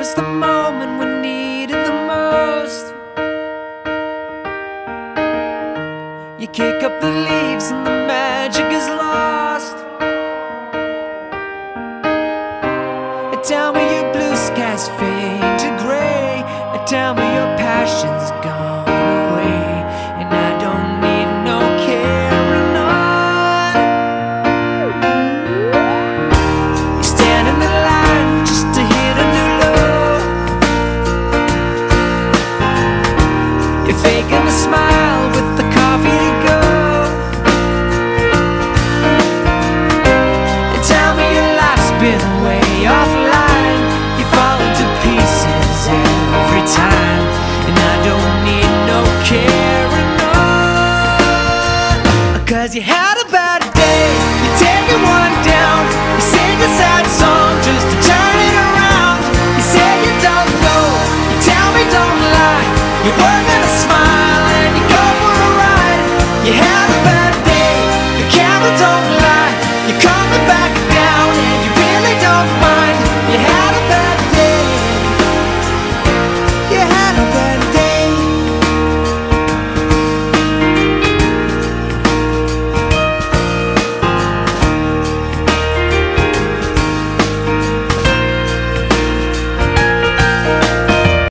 Was the moment we need it the most. You kick up the leaves and the magic is lost. A time where your blue skies fade to grey And tell me passion's gone. You're faking a smile with the coffee to go. And tell me your life's been way. You fall into pieces every time. And I don't need no you had a bad day. You're taking one down. You sing a sad song just to turn it around. You say you don't know. You tell me don't lie. Working You had a bad day. The camera don't lie. You're coming back